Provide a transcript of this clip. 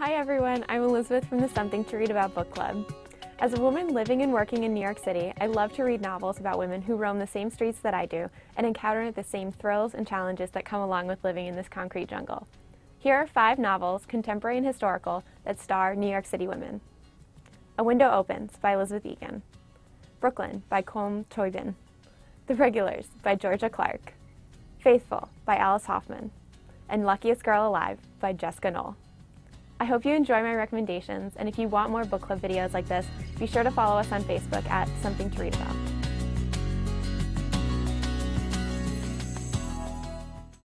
Hi everyone, I'm Elizabeth from the Something to Read About Book Club. As a woman living and working in New York City, I love to read novels about women who roam the same streets that I do and encounter the same thrills and challenges that come along with living in this concrete jungle. Here are five novels, contemporary and historical, that star New York City women. A Window Opens by Elizabeth Egan. Brooklyn by Colm Tóibín. The Regulars by Georgia Clark. Faithful by Alice Hoffman. And Luckiest Girl Alive by Jessica Knoll. I hope you enjoy my recommendations, and if you want more book club videos like this, be sure to follow us on Facebook at Something to Read About.